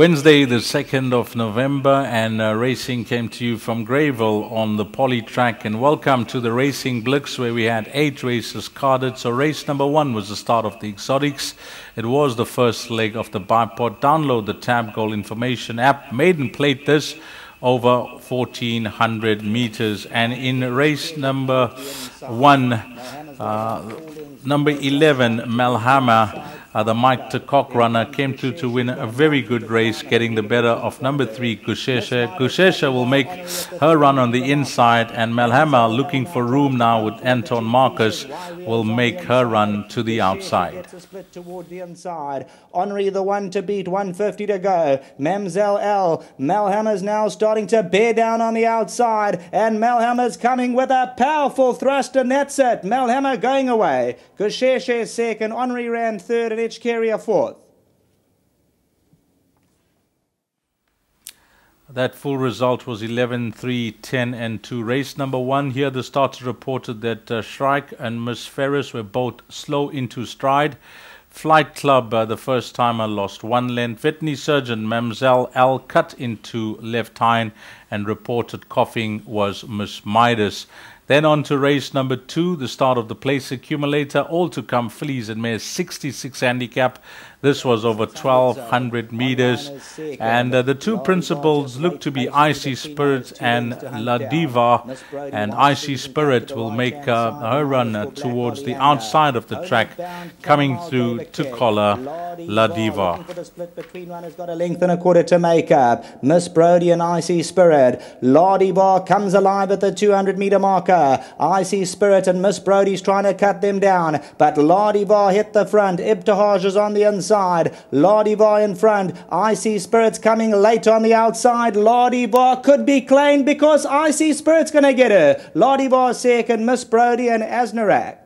Wednesday, the 2nd of November, and uh, racing came to you from Greyville on the poly track. And welcome to the Racing Blitz, where we had eight races carded. So, race number one was the start of the exotics. It was the first leg of the Bipot. Download the Tab Goal Information app. Maiden played this over 1400 meters. And in race number one, uh, number 11, Malhama uh, the Mike Cock runner came through to win a very good race, getting the better of number three, Kushesha. Kushesha will make her run on the inside, and Malhama, looking for room now with Anton Marcus, will make her run to the outside. Henri, the one to beat, 150 to go. Mamselle L. Malhama's now starting to bear down on the outside, and Malhama's coming with a powerful thrust, and that's it. Malhama going away. Kushesha second. Henri ran third each carrier fourth. That full result was 11, 3, 10, and 2. Race number one here, the starter reported that uh, Shrike and Miss Ferris were both slow into stride. Flight Club, uh, the first timer, lost one length. Veterinary surgeon Mamselle L cut into left hind and reported coughing was Miss Midas. Then on to race number two, the start of the place accumulator, all to come fillies and mares 66 handicap. This was over 1200 meters. And uh, the two principals look to be Icy Spirit and La Diva. And Icy Spirit will make uh, her run uh, towards the outside of the track, coming through to collar La Diva. Between got a length and a quarter to make up. Miss Brody and Icy Spirit. La Diva comes alive at the 200 meter marker. Icy Spirit and Miss Brody's trying to cut them down. But La Diva hit the front. Ibtihaj is on the inside inside. La Diva in front. Icy Spirits coming late on the outside. La Diva could be claimed because Icy Spirits going to get her. La Diva second. Miss Brody and Asnarak.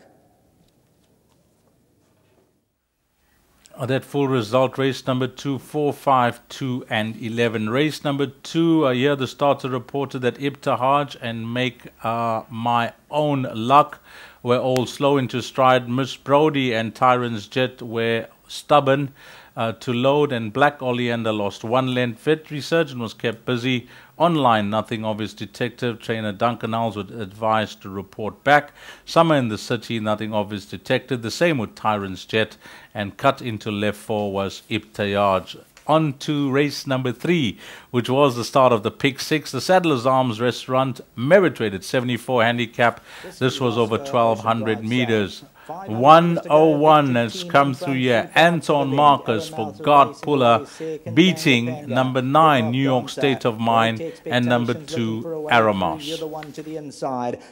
That full result, race number two, four, five, two, and 11. Race number two, I hear the starter reported that Ibtihaj and Make uh, My Own Luck were all slow into stride. Miss Brody and Tyrant's Jet were stubborn uh, to load, and Black Oleander lost one length. Veterinary surgeon was kept busy. Online, nothing of his detective. Trainer Duncan Howells was advised to report back. Summer in the city, nothing of his detected. The same with Tyrant's Jet, and cut into left four was Ibtihaj on to race number three, which was the start of the pick six. The Saddler's Arms restaurant merit rated 74 handicap. This was over 1200 meters. 101 has come through here. Anton Marcus for God Puller, beating number 9, New York State of Mind, and number 2, Aramos.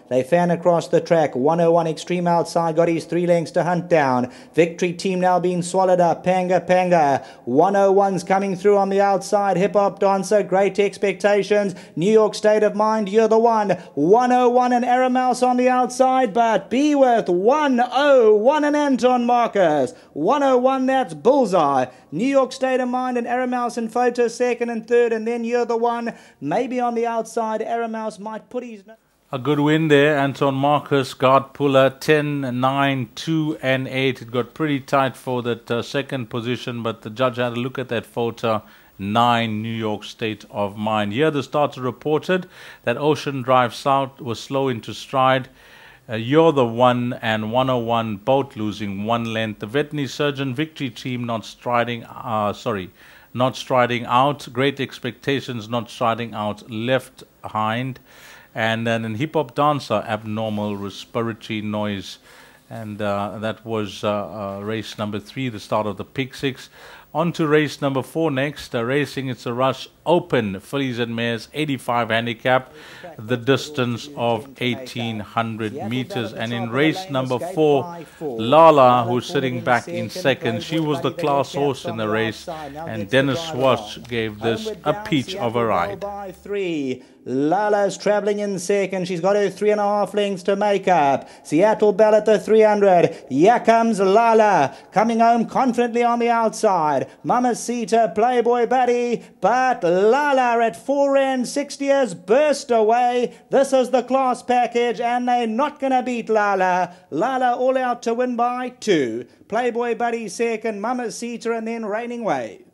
They fan across the track. 101 extreme outside, got his three lengths to hunt down. Victory team now being swallowed up. Panga Panga. 101's coming through on the outside. Hip hop dancer, great expectations. New York State of Mind, you're the one. 101 and Aramos on the outside, but be worth 101. 101 and Anton Marcus. 101, that's Bullseye. New York State of Mind and Aramos and Photo second and third, and then you're the one. Maybe on the outside, Aramos might put his. A good win there, Anton Marcus, guard puller, 10, 9, 2, and 8. It got pretty tight for that uh, second position, but the judge had a look at that photo. 9 New York State of Mind. Here, the starter reported that Ocean Drive South was slow into stride. Uh, you're the one and 101 boat losing one length. The veterinary surgeon victory team not striding, uh, sorry, not striding out. Great expectations not striding out left hind. And then in hip hop dancer, abnormal respiratory noise. And uh, that was uh, uh, race number three, the start of the pick six. On to race number four next. Uh, racing, it's a rush open. Fillies and mares, 85 handicap, the distance of 1800 meters. And in race number four, Lala, who's sitting back in second, she was the class horse in the race. And Dennis Schwarz gave this a peach of a ride. Lala's travelling in second. She's got her three and a half lengths to make up. Seattle Bell at the 300. Here comes Lala, coming home confidently on the outside. Mamacita, Playboy Buddy, but Lala at 4 and 60 has burst away. This is the class package, and they're not going to beat Lala. Lala all out to win by two. Playboy Buddy second, Mamacita, and then Raining Wave.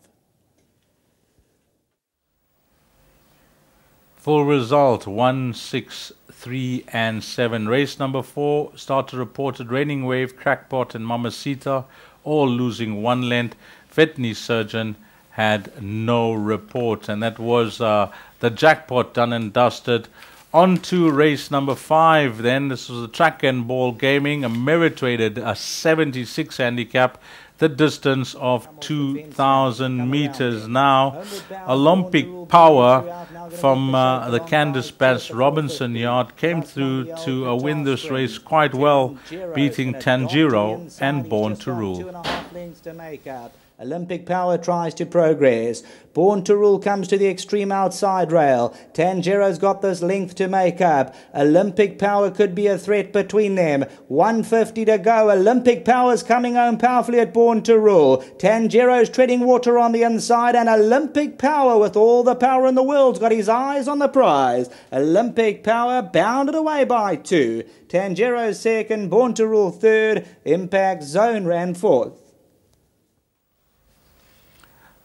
Full result 1, 6, 3, and 7. Race number 4 started reported Raining Wave, Crackpot, and Mamacita all losing one length. Veterinary Surgeon had no report, and that was uh, the jackpot done and dusted. On to race number five. Then this was a track and ball gaming, a merit rated a 76 handicap the distance of 2,000 meters. Now, Olympic Power from uh, the Candice Bass Robinson yard came through to uh, win this race quite well, beating Tanjiro and Born to Rule. Olympic Power tries to progress. Born to Rule comes to the extreme outside rail. Tanjiro's got this length to make up. Olympic Power could be a threat between them. 150 to go. Olympic Power's coming home powerfully at Born to Rule. Tanjiro's treading water on the inside, and Olympic Power, with all the power in the world's got his eyes on the prize. Olympic Power bounded away by two. Tanjiro's second, Born to Rule third. Impact Zone ran fourth.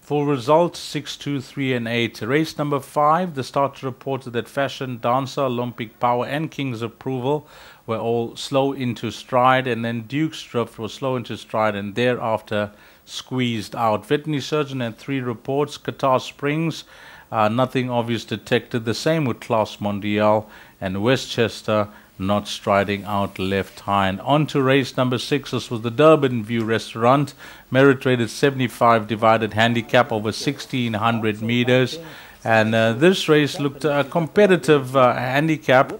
Full results 6, 2, 3, and 8. Race number 5, the starter reported that Fashion, Dancer, Olympic Power, and King's Approval were all slow into stride, and then Duke's Drift was slow into stride, and thereafter squeezed out. Veterinary surgeon had three reports Qatar Springs, uh, nothing obvious detected. The same with Class Mondial and Westchester not striding out left hind. On to race number six. This was the Durban View Restaurant. Merit rated 75 divided handicap over 1600 meters. And uh, this race looked a competitive uh, handicap.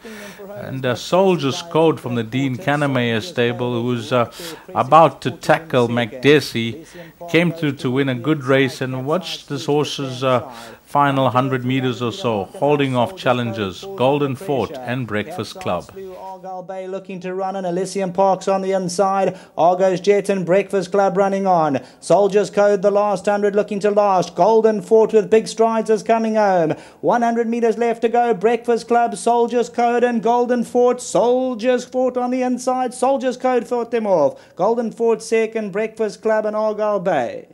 And uh, Soldier's Code from the Dean Kannemeyer stable, who's uh, about to tackle McDessie, came through to win a good race and watched this horse's uh, final 100 meters or so, holding off challengers Golden Fort and Breakfast Club. Argyle Bay looking to run and Elysium Park's on the inside. Argo's Jet and Breakfast Club running on. Soldiers Code the last 100 looking to last. Golden Fort with big strides is coming home. 100 meters left to go. Breakfast Club, Soldiers Code and Golden Fort. Soldiers Fort on the inside. Soldiers Code fought them off. Golden Fort second. Breakfast Club and Argyle Bay.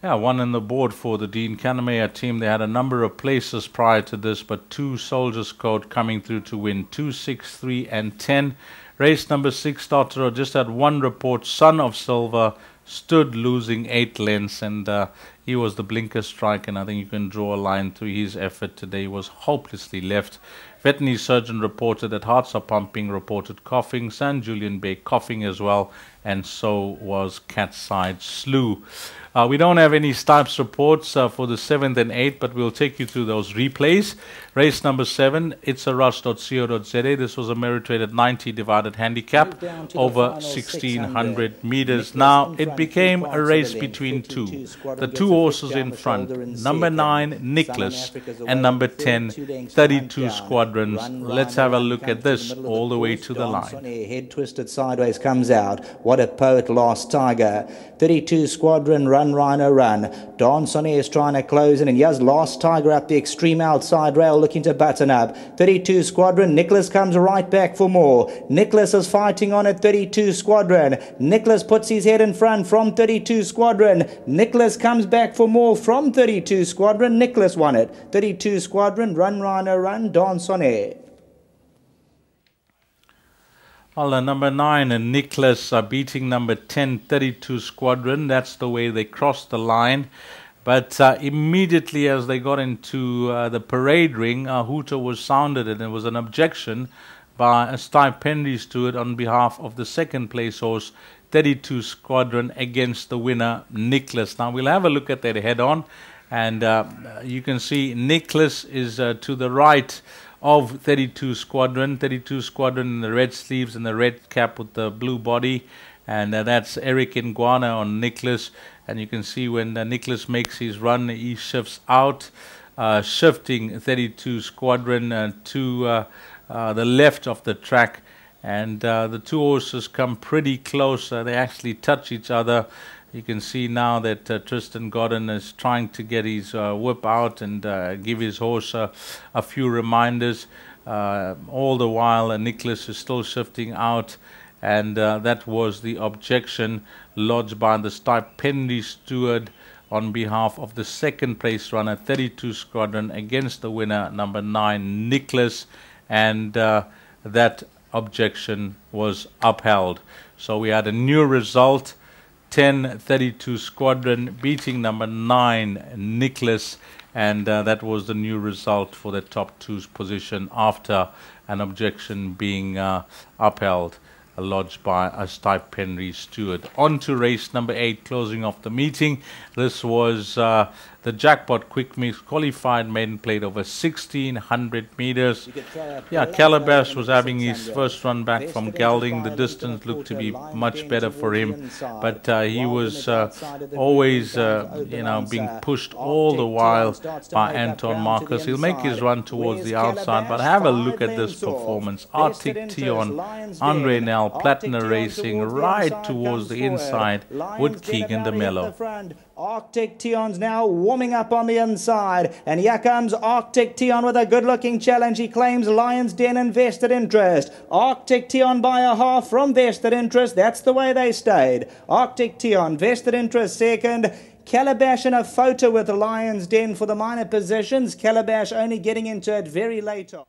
Yeah, one in the board for the Dean Kannemeyer team. They had a number of places prior to this, but two Soldiers Code coming through to win two, six, three, and 10. Race number 6 started just had one report. Son of Silver stood losing eight lengths, and uh, he was the blinker strike. And I think you can draw a line through his effort today. He was hopelessly left. Veterinary surgeon reported that hearts are pumping, reported coughing. San Julian Bay coughing as well, and so was Catside Slew. Uh, we don't have any Stipes reports uh, for the 7th and 8th, but we'll take you through those replays. Race number 7, it's a rush.co.za. This was a merit 90 divided handicap over 1600 meters. Now, it became a race between two. The two horses in front, number 9, Nicholas, and number 10, 32 Squadrons. Let's have a look at this all the way to the line. Head twisted sideways comes out. What a poet lost Tiger. 32 Squadron run Run Rhino Run. Don Sonny is trying to close in, and has lost Tiger up the extreme outside rail looking to button up. 32 Squadron. Nicholas comes right back for more. Nicholas is fighting on at 32 Squadron. Nicholas puts his head in front from 32 Squadron. Nicholas comes back for more from 32 Squadron. Nicholas won it. 32 Squadron. Run Rhino Run. Don Sonny. Well, number nine and Nicholas are beating number 10, 32 Squadron. That's the way they crossed the line. But uh, immediately as they got into uh, the parade ring, a hooter was sounded and there was an objection by a stipendiary steward on behalf of the second place horse, 32 Squadron, against the winner, Nicholas. Now we'll have a look at that head on. And uh, you can see Nicholas is uh, to the right of 32 Squadron. 32 Squadron in the red sleeves and the red cap with the blue body. And uh, that's Eric Iguana on Nicholas. And you can see when uh, Nicholas makes his run, he shifts out, uh, shifting 32 Squadron uh, to uh, uh, the left of the track. And the two horses come pretty close. they actually touch each other. You can see now that uh, Tristan Godden is trying to get his uh, whip out and uh, give his horse a few reminders. Uh, all the while, uh, Nicholas is still shifting out, and that was the objection lodged by the stipendiary steward on behalf of the second place runner, 32 Squadron, against the winner, number 9, Nicholas. And uh, that objection was upheld. So we had a new result 10 32 Squadron beating number 9, Nicholas. And uh, that was the new result for the top two's position after an objection being uh, upheld lodged by a stipendiary steward. On to race number eight, closing off the meeting. This was uh, the jackpot quick mix qualified maiden played over 1600 meters. Yeah, Calabash was having his first run back from Gelding. The distance looked to be much better for him, but uh, he was uh, always, uh, you know, being pushed all the while by Anton Marcus. He'll make his run towards the outside, but have a look at this performance. Arctic Tion, Andre Nel, Platinum Racing right towards the inside with Keagan De Melo. Arctic Tion's now warming up on the inside. And here comes Arctic Tion with a good looking challenge. He claims Lion's Den and vested interest. Arctic Tion by a half from vested interest. That's the way they stayed. Arctic Tion, vested interest second. Calabash in a photo with Lion's Den for the minor positions. Calabash only getting into it very late on.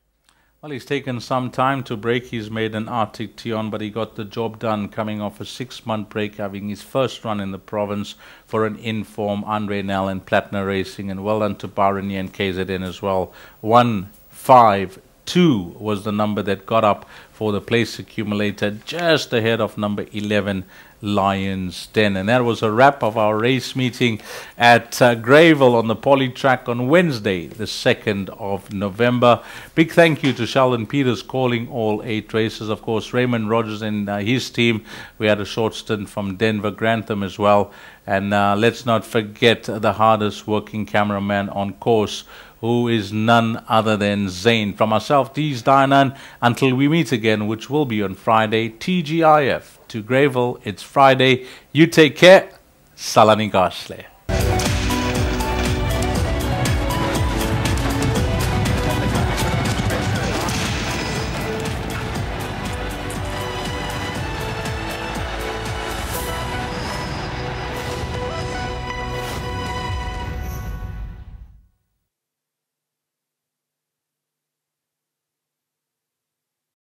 Well, he's taken some time to break He's made an Arctic Tion, but he got the job done coming off a six month break, having his first run in the province for an inform Andre Nel and Platinum Racing, and well done to Barani and KZN as well. One, five, two was the number that got up for the place accumulator, just ahead of number 11, Lions Den. And that was a wrap of our race meeting at uh, Greyville on the Poly track on Wednesday, the 2nd of November. Big thank you to Sheldon Peters calling all eight races. Of course, Raymond Rogers and uh, his team. We had a short stint from Denver Grantham as well. And uh, let's not forget the hardest working cameraman on course who is none other than Zane. From myself, Dees Dinan, until we meet again, which will be on Friday, TGIF to Greyville. It's Friday. You take care. Salani Gashle.